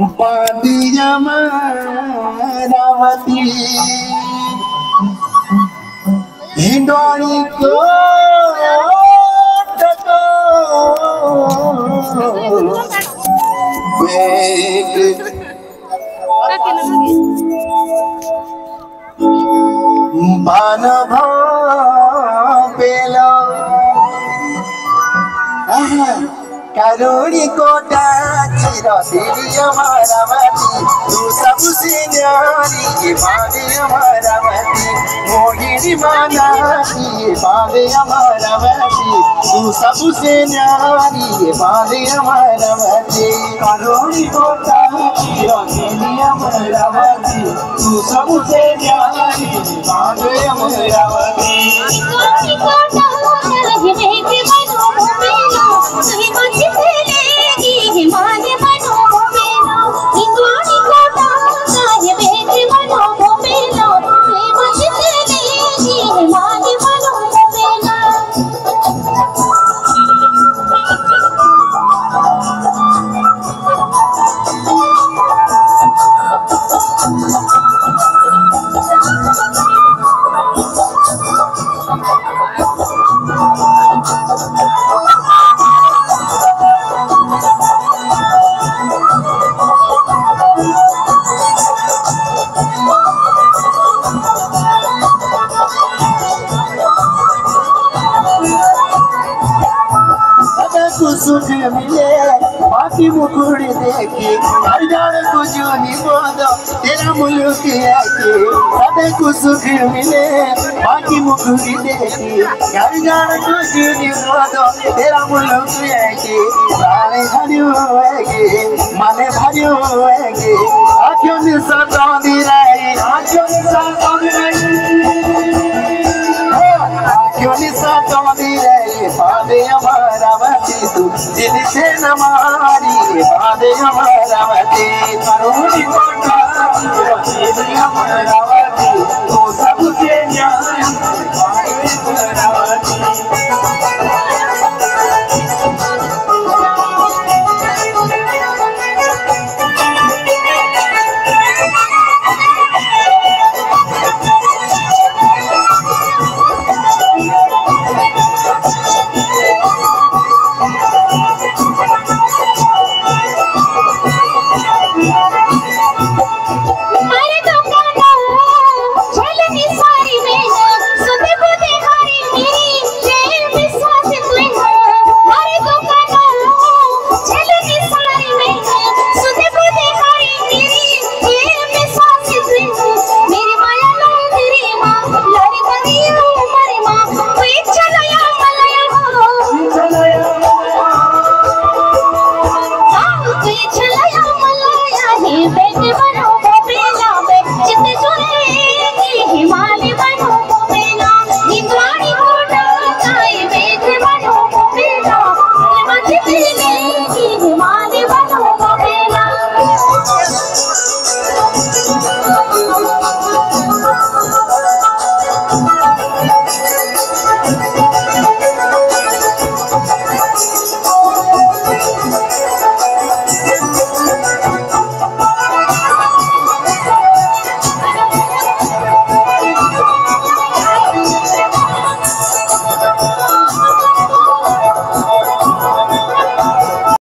बांधी अमरावती हिंडोनी को बेट करोड़ी कोटा चिर तेरी हमारा मती तू सबसे न्यारी ये बांधे हमारा मोहिनी माना ये बांधे हमारा मती तू सबसे न्यारी ये बांधे हमारा मती करोड़ी कोटा चिर तेरी हमारा मती तू सबसे न्यारी बाकी मुकुड़ी देखी हर जान को जोनी बोलो तेरा मुल्क है कि सदा को सुख मिले बाकी मुकुड़ी देखी हर जान को जोनी बोलो तेरा मुल्क है कि सारे हरियो है माने भरियो है कि आँखों ने सदा दी रही आँखों ने सदा दी रही क्यों सदा दी रही मती দিছে নামারি বাদে আমার রাতে তরুণী পটা আমার রাতে